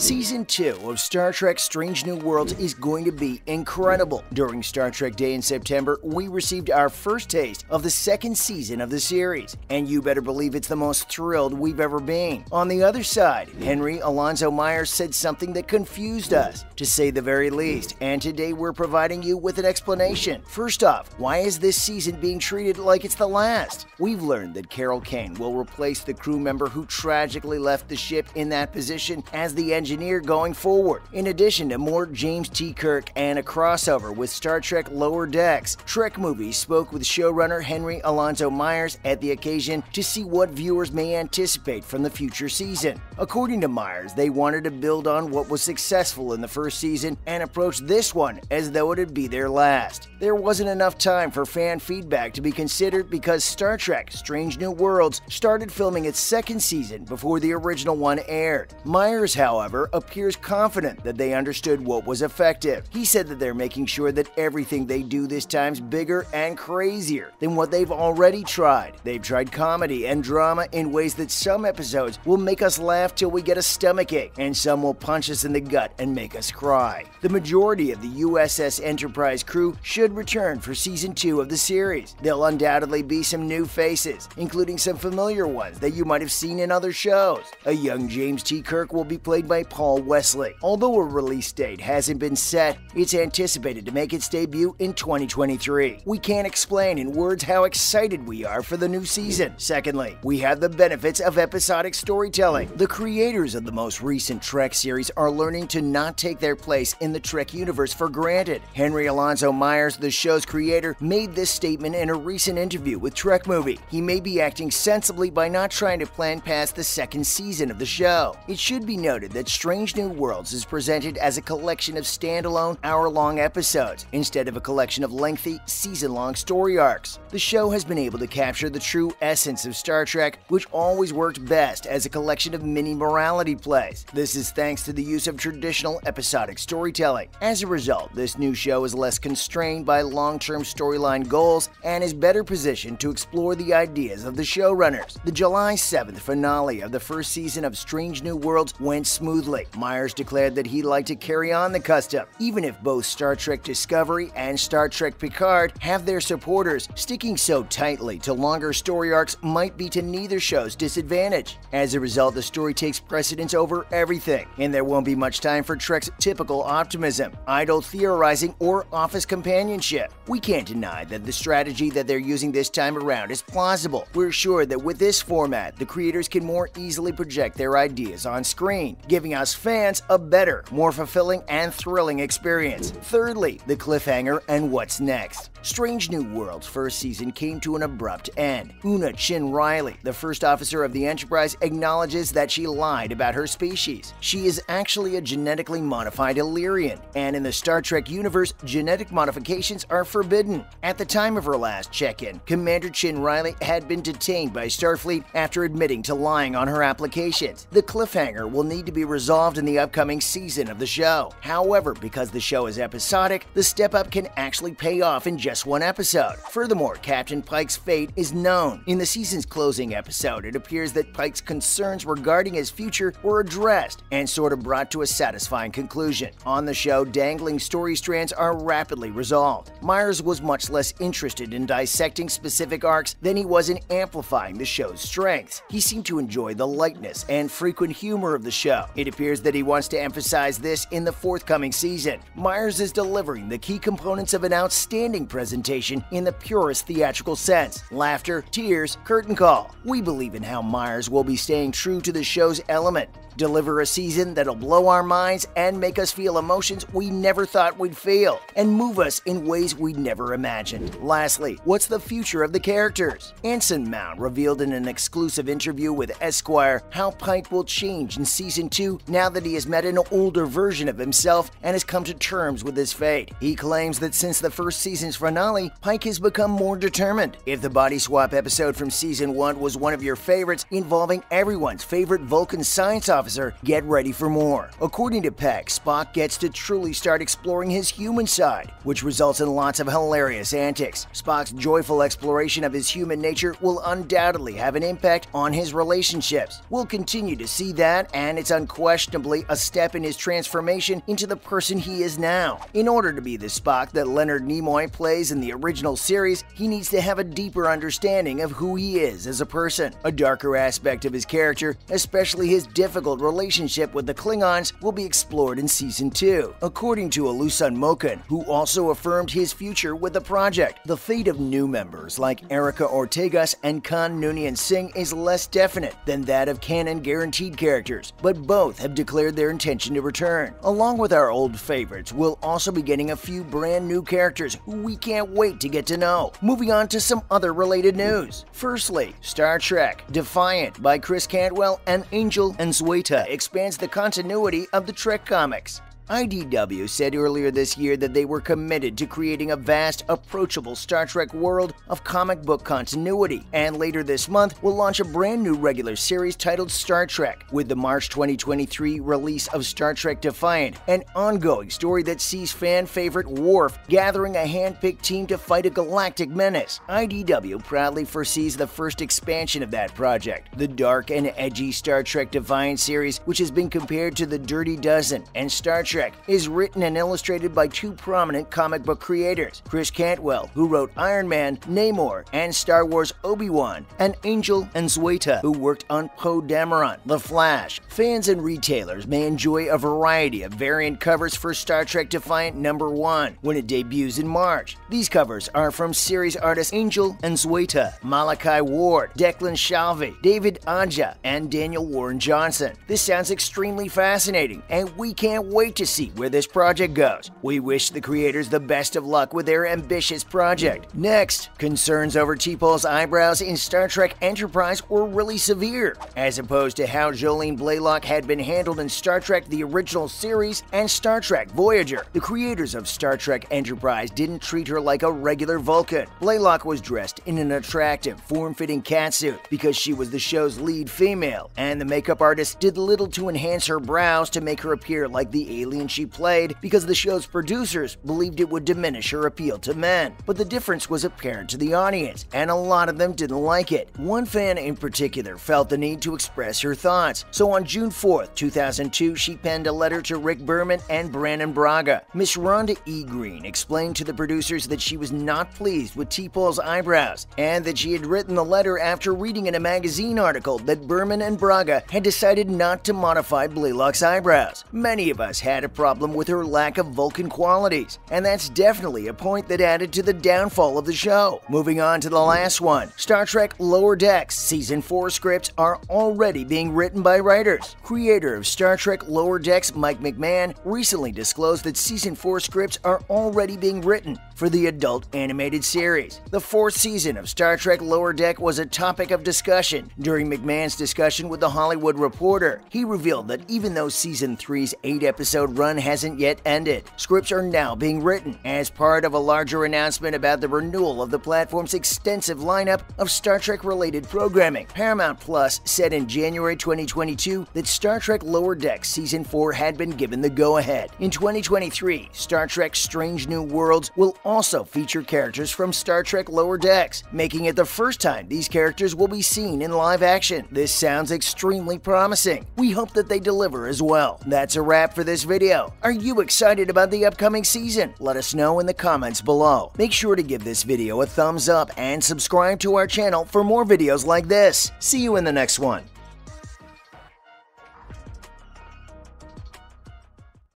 Season 2 of Star Trek Strange New Worlds is going to be incredible. During Star Trek Day in September, we received our first taste of the second season of the series, and you better believe it's the most thrilled we've ever been. On the other side, Henry Alonso Myers said something that confused us, to say the very least, and today we're providing you with an explanation. First off, why is this season being treated like it's the last? We've learned that Carol Kane will replace the crew member who tragically left the ship in that position as the engineer engineer going forward. In addition to more James T. Kirk and a crossover with Star Trek Lower Decks, Trek Movies spoke with showrunner Henry Alonso Myers at the occasion to see what viewers may anticipate from the future season. According to Myers, they wanted to build on what was successful in the first season and approach this one as though it'd be their last. There wasn't enough time for fan feedback to be considered because Star Trek Strange New Worlds started filming its second season before the original one aired. Myers, however, appears confident that they understood what was effective. He said that they're making sure that everything they do this time's bigger and crazier than what they've already tried. They've tried comedy and drama in ways that some episodes will make us laugh till we get a stomachache, and some will punch us in the gut and make us cry. The majority of the USS Enterprise crew should return for season 2 of the series. There'll undoubtedly be some new faces, including some familiar ones that you might have seen in other shows. A young James T. Kirk will be played by Paul Wesley. Although a release date hasn't been set, it's anticipated to make its debut in 2023. We can't explain in words how excited we are for the new season. Secondly, we have the benefits of episodic storytelling. The creators of the most recent Trek series are learning to not take their place in the Trek universe for granted. Henry Alonso Myers, the show's creator, made this statement in a recent interview with Trek Movie. He may be acting sensibly by not trying to plan past the second season of the show. It should be noted that Strange New Worlds is presented as a collection of standalone, hour long episodes instead of a collection of lengthy, season long story arcs. The show has been able to capture the true essence of Star Trek, which always worked best as a collection of mini morality plays. This is thanks to the use of traditional episodic storytelling. As a result, this new show is less constrained by long term storyline goals and is better positioned to explore the ideas of the showrunners. The July 7th finale of the first season of Strange New Worlds went smoothly Myers declared that he'd like to carry on the custom, even if both Star Trek Discovery and Star Trek Picard have their supporters. Sticking so tightly to longer story arcs might be to neither show's disadvantage. As a result, the story takes precedence over everything, and there won't be much time for Trek's typical optimism, idle theorizing, or office companionship. We can't deny that the strategy that they're using this time around is plausible. We're sure that with this format, the creators can more easily project their ideas on screen, giving us fans a better, more fulfilling, and thrilling experience. Thirdly, the cliffhanger and what's next. Strange New Worlds' first season came to an abrupt end. Una Chin Riley, the first officer of the Enterprise, acknowledges that she lied about her species. She is actually a genetically modified Illyrian, and in the Star Trek universe, genetic modifications are forbidden. At the time of her last check in, Commander Chin Riley had been detained by Starfleet after admitting to lying on her applications. The cliffhanger will need to be resolved in the upcoming season of the show. However, because the show is episodic, the step up can actually pay off in just one episode. Furthermore, Captain Pike's fate is known. In the season's closing episode, it appears that Pike's concerns regarding his future were addressed and sort of brought to a satisfying conclusion. On the show, dangling story strands are rapidly resolved. Myers was much less interested in dissecting specific arcs than he was in amplifying the show's strengths. He seemed to enjoy the lightness and frequent humor of the show. It appears that he wants to emphasize this in the forthcoming season. Myers is delivering the key components of an outstanding presentation in the purest theatrical sense laughter, tears, curtain call. We believe in how Myers will be staying true to the show's element deliver a season that'll blow our minds and make us feel emotions we never thought we'd feel, and move us in ways we'd never imagined. Lastly, what's the future of the characters? Anson Mount revealed in an exclusive interview with Esquire how Pike will change in season 2 now that he has met an older version of himself and has come to terms with his fate. He claims that since the first season's finale, Pike has become more determined. If the body swap episode from season 1 was one of your favorites involving everyone's favorite Vulcan science officer, officer, get ready for more. According to Peck, Spock gets to truly start exploring his human side, which results in lots of hilarious antics. Spock's joyful exploration of his human nature will undoubtedly have an impact on his relationships. We'll continue to see that, and it's unquestionable unquestionably a step in his transformation into the person he is now. In order to be the Spock that Leonard Nimoy plays in the original series, he needs to have a deeper understanding of who he is as a person. A darker aspect of his character, especially his difficult relationship with the Klingons, will be explored in season 2. According to Alusan Mokan, who also affirmed his future with the project, the fate of new members like Erica Ortegas and Khan Noonien Singh is less definite than that of canon guaranteed characters, but both have declared their intention to return. Along with our old favorites, we'll also be getting a few brand new characters who we can't wait to get to know. Moving on to some other related news. Firstly, Star Trek Defiant by Chris Cantwell and Angel Unzueta expands the continuity of the Trek comics. IDW said earlier this year that they were committed to creating a vast, approachable Star Trek world of comic book continuity, and later this month will launch a brand new regular series titled Star Trek, with the March 2023 release of Star Trek Defiant, an ongoing story that sees fan favorite Worf gathering a hand-picked team to fight a galactic menace. IDW proudly foresees the first expansion of that project, the dark and edgy Star Trek Defiant series, which has been compared to the Dirty Dozen and Star Trek Trek is written and illustrated by two prominent comic book creators Chris Cantwell, who wrote Iron Man, Namor, and Star Wars Obi Wan, and Angel Unzueta, who worked on Poe Dameron, The Flash. Fans and retailers may enjoy a variety of variant covers for Star Trek Defiant number 1 when it debuts in March. These covers are from series artists Angel Unzueta, Malachi Ward, Declan Shalvey, David Aja, and Daniel Warren Johnson. This sounds extremely fascinating, and we can't wait to see where this project goes. We wish the creators the best of luck with their ambitious project. Next, concerns over T'Pol's eyebrows in Star Trek Enterprise were really severe, as opposed to how Jolene Blalock had been handled in Star Trek the original series and Star Trek Voyager. The creators of Star Trek Enterprise didn't treat her like a regular Vulcan. Blalock was dressed in an attractive, form-fitting catsuit because she was the show's lead female, and the makeup artist did little to enhance her brows to make her appear like the alien she played because the show's producers believed it would diminish her appeal to men. But the difference was apparent to the audience, and a lot of them didn't like it. One fan in particular felt the need to express her thoughts, so on June 4, 2002, she penned a letter to Rick Berman and Brannon Braga. Miss Rhonda E. Green explained to the producers that she was not pleased with T'Pol's eyebrows, and that she had written the letter after reading in a magazine article that Berman and Braga had decided not to modify Blalock's eyebrows. Many of us had a problem with her lack of Vulcan qualities, and that's definitely a point that added to the downfall of the show. Moving on to the last one Star Trek Lower Decks Season 4 scripts are already being written by writers. Creator of Star Trek Lower Decks, Mike McMahan recently disclosed that Season 4 scripts are already being written for the adult animated series. The fourth season of Star Trek Lower Deck was a topic of discussion during McMahan's discussion with The Hollywood Reporter. He revealed that even though Season 3's eight episode run hasn't yet ended. Scripts are now being written as part of a larger announcement about the renewal of the platform's extensive lineup of Star Trek related programming. Paramount Plus said in January 2022 that Star Trek Lower Decks Season 4 had been given the go ahead. In 2023, Star Trek Strange New Worlds will also feature characters from Star Trek Lower Decks, making it the first time these characters will be seen in live action. This sounds extremely promising. We hope that they deliver as well. That's a wrap for this video. Are you excited about the upcoming season? Let us know in the comments below. Make sure to give this video a thumbs up and subscribe to our channel for more videos like this. See you in the next one.